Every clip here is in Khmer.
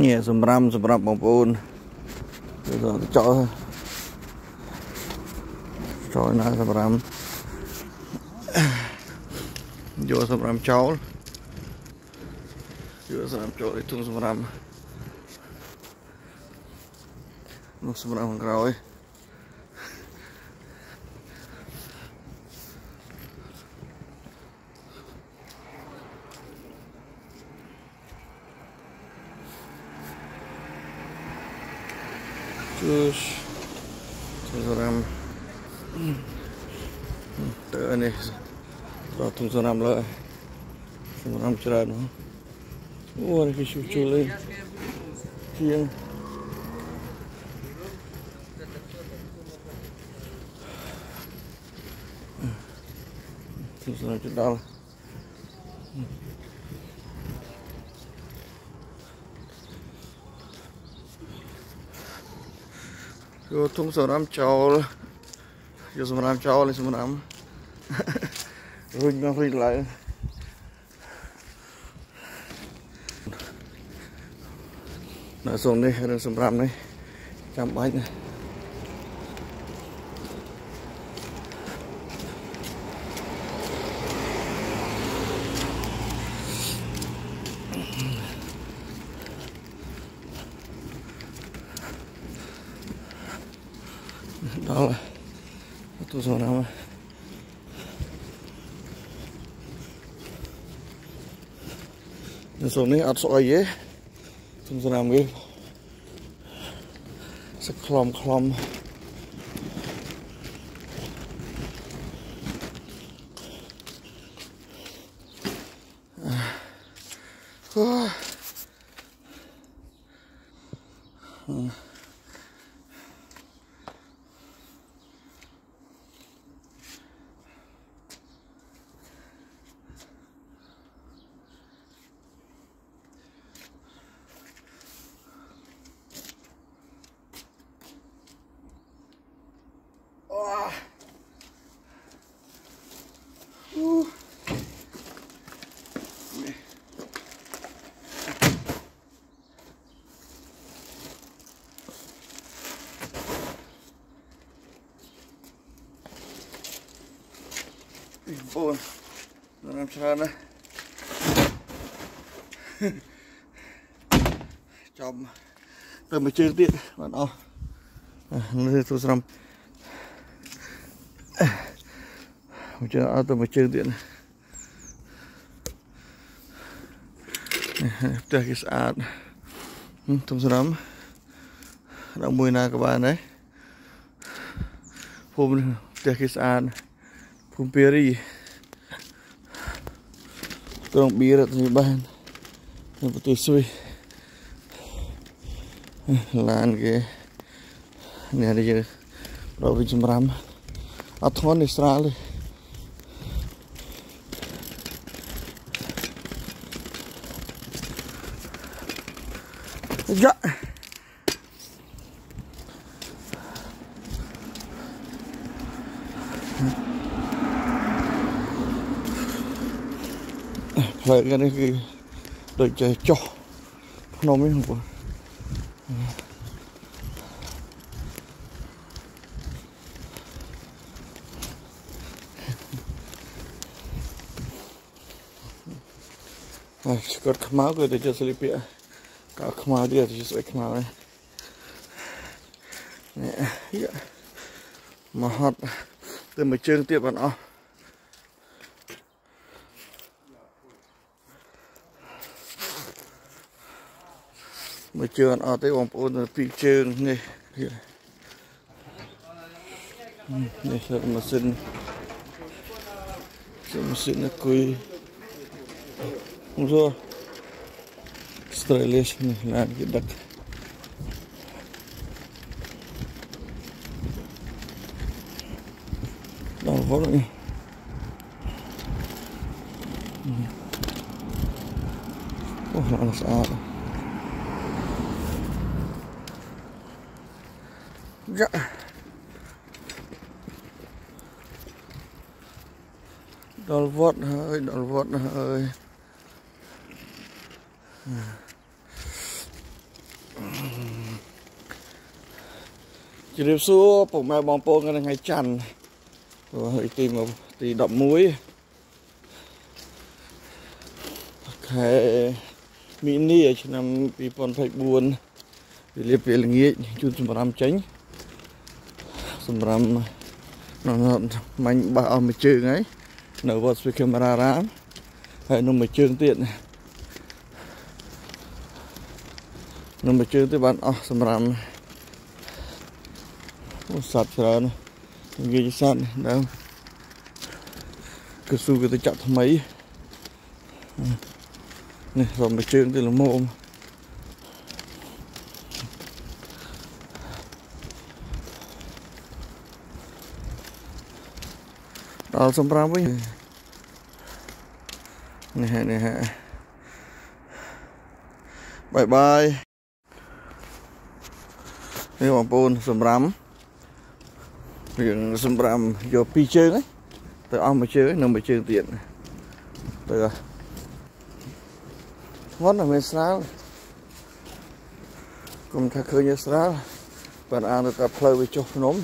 នេះសម្រាប់សម្រាប់បងប្អូនទៅចោលចោលណាសម្រាប់យកសម្រាប់ចោលយកសម្រាប់ចោលឲ្យទុំសម្រាប់នោះសម្រាប់ខាងក្រោយគឺសម្រាប់ទៅ នេះរត់ទុំសម្រាប់លើសម្រាប់ច្រើនអូនេះគឺជួលលេងជាង Terus lanjut dal. Vô thùng sổ năm chầu Vô sổ năm chầu lên sổ năm Rinh nó rinh lại Nó xuống đi, rồi sổ năm này Chăm bánh này ដល់ទូសណាមក សូមនេះអត់ស្អុយទេទូសណាមវាសឹកខ្លំខ្លំអូ ពីបងប្អូនខ្ញុំច្រើនណាស់ចំទៅមួយជើងទៀតបានអស់នៅទូស្រំមួយជើងអត់ទៅមួយជើងទៀតណាផ្ទះគេស្អាតទុំស្រំដល់មួយណាក៏បានដែរភូមិផ្ទះគេស្អាត ភូមិពេរីក្រុងបៀររដ្ឋាភិបាលនៅប្រទេសស៊ុយឡានគេនេះនេះប្រវិចម្រាំអត់ធន់នេះស្រាលទេយ៉ាផ្លូវនេះគឺដូចជាចុះភ្នំនេះបងប្អូនហើយស្កតខ្មៅគឺទៅជាស្លីពីកៅខ្មៅទៀតទៅជាស្អីខ្មៅនេះនេះមកហត់ទៅមួយជើងទៀតបានអស់ មួយជើងអត់ទេបងប្អូនពីរជើងនេះនេះគឺម៉ាស៊ីនគឺម៉ាស៊ីនគួយមកស្ត្រេលីសនេះឡានគេដឹកដល់វល់នេះអូឡានស្អាត Dạ. Đòn vót hơi, đòn vót hơi. ជម្រាបសួរពុកម៉ែបងប្អូននៅថ្ងៃច័ន្ទថ្ងៃទីទី11ខែមីនាឆ្នាំ2024វេលាពេលល្ងាចជូនសម្រាប់ចេញ សម្រាប់នៅមាញ់បះអស់មួយជើងហើយនៅវត្តស្វីកាមេរ៉ារាមហើយនៅមួយជើងទៀតនៅមួយជើងទៀតបានអស់សម្រាប់អូសត្វច្រើននិយាយសត្វដើមគឺស៊ូវាទៅចាក់ថ្មីនេះរំមួយជើងទៅល្មម ល់សម្រាប់វិញនេះនេះបាយបាយនេះបងប្អូនសម្រាប់រឿងសម្រាប់យកពីរជើងទៅអស់មួយជើងនៅមួយជើងទៀតទៅវត្តមិនស្រាលគុំថាឃើញស្រាលបានអានទៅតែផ្លូវវាចុះភ្នំ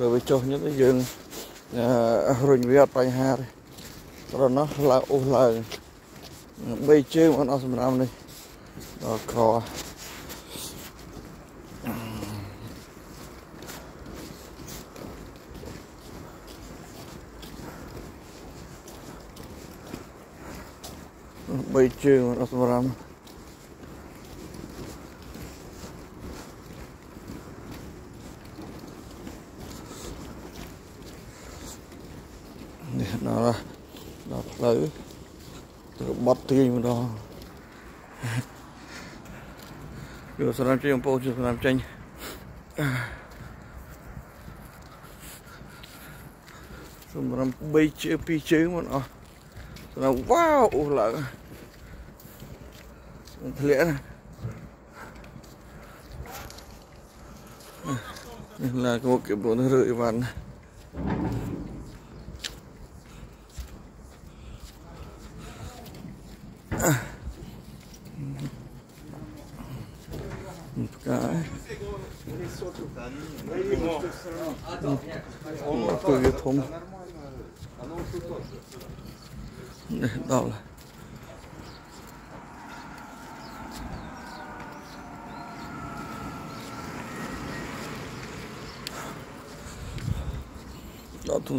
លើវាចុះនេះយើង រុញវាអត់បញ្ហាទេរណោះឡើងអូសឡើង3ជើងអត់សម្រាប់នេះដល់ខបីជើងអត់សម្រាប់នេះ ដល់ដល់ផ្លូវទៅបត់ទាញម្ដងយកសម្រាប់ចេញបងប្អូនជួយសម្រាប់ចេញសម្រាប់3ជើង2ជើងមិនអស់សម្រាប់វ៉ាវអូឡើងធ្លាក់ណានេះឡាកមកគេបងរើអីវ៉ាន់ផ្កា ទៅវាធំនេះដល់ដល់ទុំ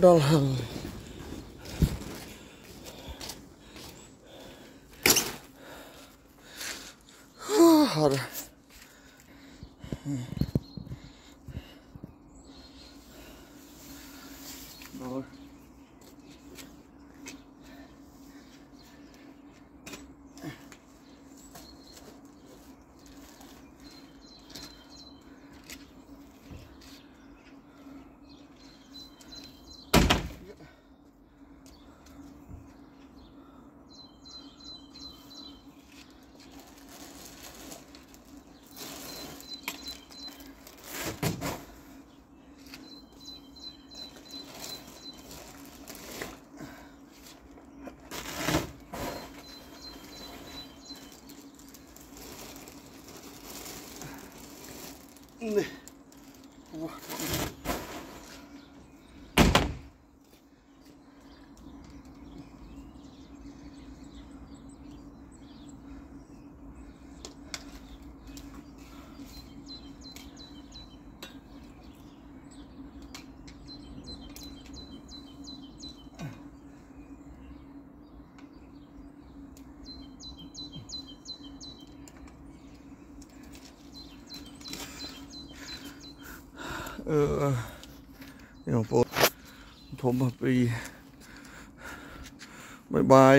សារវិញឡារុញម្ដងដល់ហើយហត់ដល់ នេះវ៉ា អឺនេះបងប្អូនធំពីបាយបាយ